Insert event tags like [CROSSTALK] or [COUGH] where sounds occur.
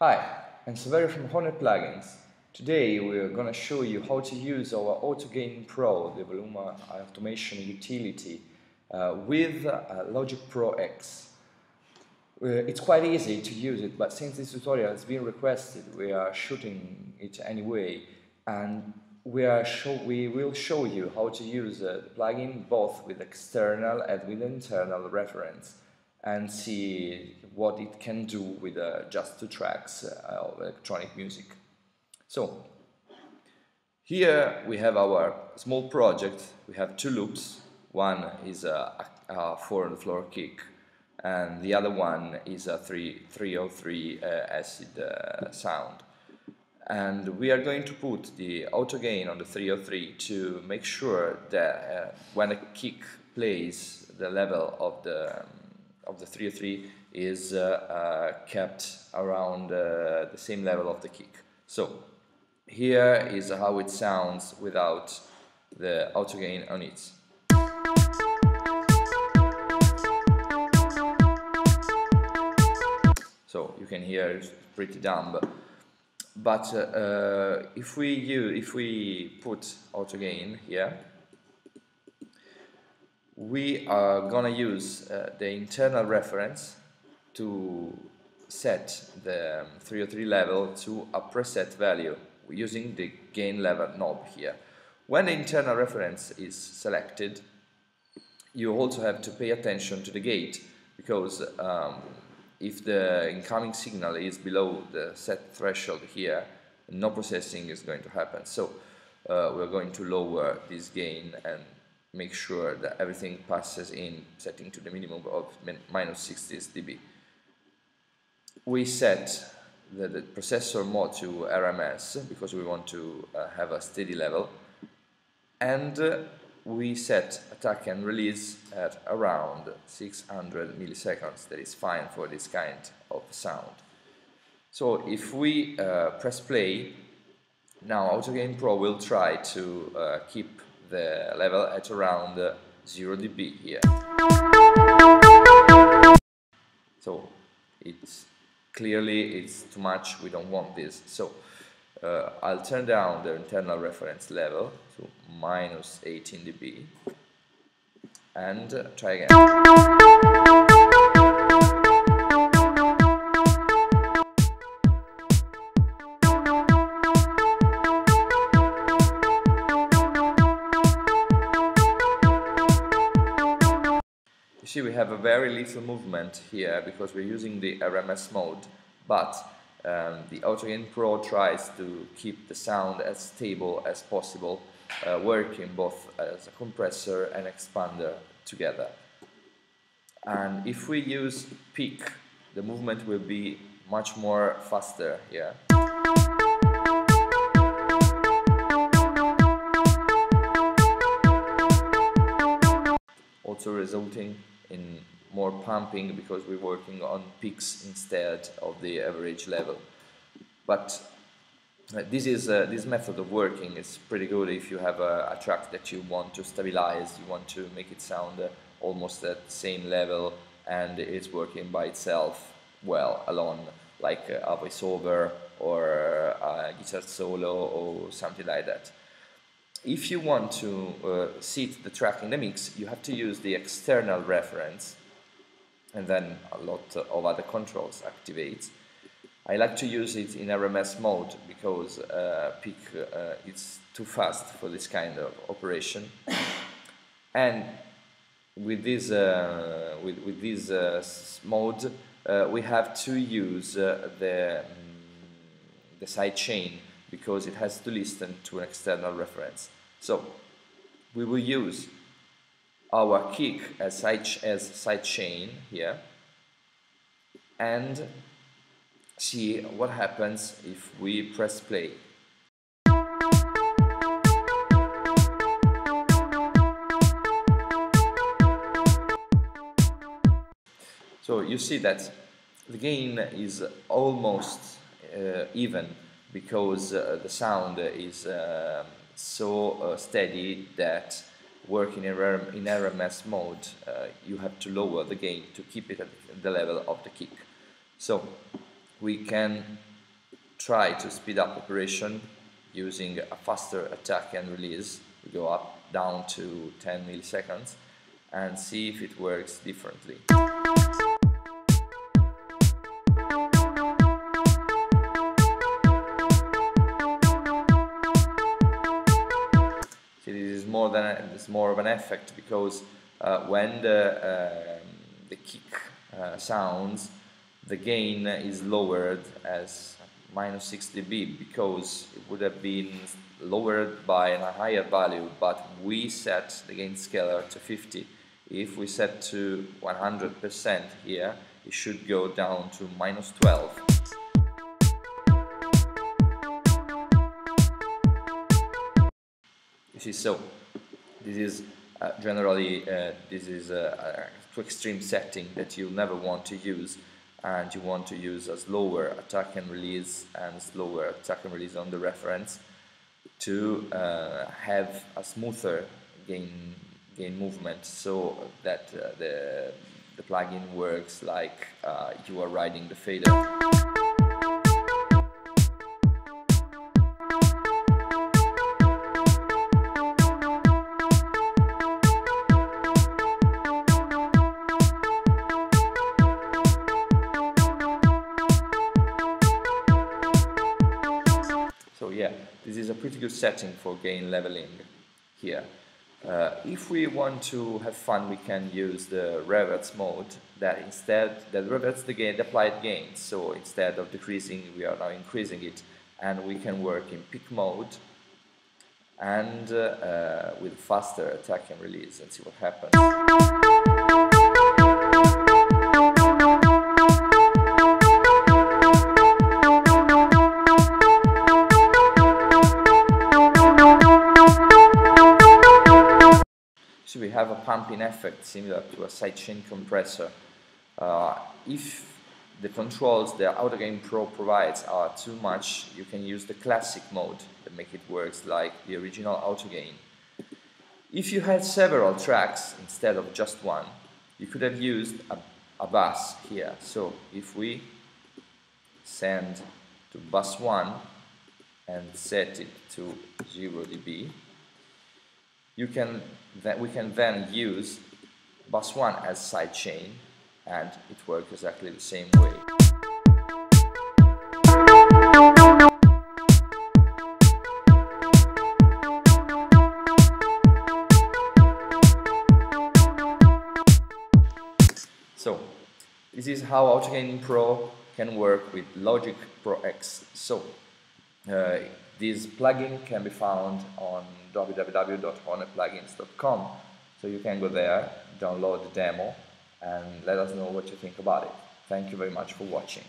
Hi, I'm Saverio from Hornet Plugins. Today we're gonna show you how to use our AutoGain Pro, the volume automation utility, uh, with uh, Logic Pro X. Uh, it's quite easy to use it, but since this tutorial has been requested, we are shooting it anyway, and we, are show we will show you how to use uh, the plugin both with external and with internal reference and see what it can do with uh, just two tracks uh, of electronic music. So, here we have our small project, we have two loops, one is a, a 4 on the floor kick and the other one is a 3, 303 uh, acid uh, sound. And we are going to put the auto gain on the 303 to make sure that uh, when a kick plays the level of the um, of the 303 is uh, uh, kept around uh, the same level of the kick. So here is how it sounds without the auto gain on it. So you can hear it's pretty dumb. But uh, if we use, if we put auto gain here, we are gonna use uh, the internal reference to set the 303 level to a preset value using the gain level knob here. When the internal reference is selected, you also have to pay attention to the gate because um, if the incoming signal is below the set threshold here, no processing is going to happen. So uh, we're going to lower this gain and make sure that everything passes in setting to the minimum of minus 60 dB. We set the, the, processor mode to RMS because we want to uh, have a steady level and uh, we set attack and release at around 600 milliseconds that is fine for this kind of sound. So if we uh, press play now AutoGain Pro will try to uh, keep the level at around 0 dB here. So it's clearly it's too much, we don't want this. So uh, I'll turn down the internal reference level to minus 18 dB and try again. See we have a very little movement here because we're using the RMS mode, but um, the AutoGain Pro tries to keep the sound as stable as possible, uh, working both as a compressor and expander together. And if we use peak, the movement will be much more faster here. Also resulting in more pumping because we're working on peaks instead of the average level. But uh, this is uh, this method of working is pretty good if you have a, a, track that you want to stabilize, you want to make it sound uh, almost at the same level, and it's working by itself well alone, like a voiceover or a guitar solo or something like that if you want to uh, seat the track in the mix, you have to use the external reference and then a lot of other controls activate. I like to use it in RMS mode because uh, peak uh, is too fast for this kind of operation. [LAUGHS] and with this, uh, with, with this uh, mode, uh, we have to use uh, the, um, the side chain because it has to listen to an external reference. So we will use our kick as side, as side chain here and see what happens if we press play. So you see that the gain is almost uh, even because uh, the sound is uh, so uh, steady that working in, RMS mode you have to lower the gain to keep it at the level of the kick. So we can try to speed up operation using a faster attack and release. We go up down to 10 milliseconds and see if it works differently. Than a, it's more of an effect because uh, when the uh, the kick uh, sounds, the gain is lowered as minus 6 dB because it would have been lowered by a higher value, but we set the gain scaler to 50. If we set to 100% here, it should go down to minus 12. You see, so this is uh, generally uh, this is a, a too extreme setting that you never want to use and you want to use a slower attack and release and slower attack and release on the reference to uh, have a smoother gain gain movement so that uh, the the plugin works like you are riding the fader. This is a pretty good setting for gain leveling here. Uh, if we want to have fun, we can use the reverse mode that instead that reverts the gain, the applied gain. So instead of decreasing, we are now increasing it, and we can work in peak mode and uh, uh, with faster attack and release and see what happens. Have a pumping effect similar to a sidechain compressor. Uh, if the controls the AutoGain Pro provides are too much, you can use the classic mode that make it works like the original AutoGain. If you had several tracks instead of just one, you could have used a, a bus here. So if we send to bus 1 and set it to 0 dB, you can that we can then use bus 1 as sidechain and it works exactly the same way. So this is how AutoGain Pro can work with Logic Pro X. So uh, this plugin can be found on www.hornetplugins.com. So you can go there, download the demo, and let us know what you think about it. Thank you very much for watching.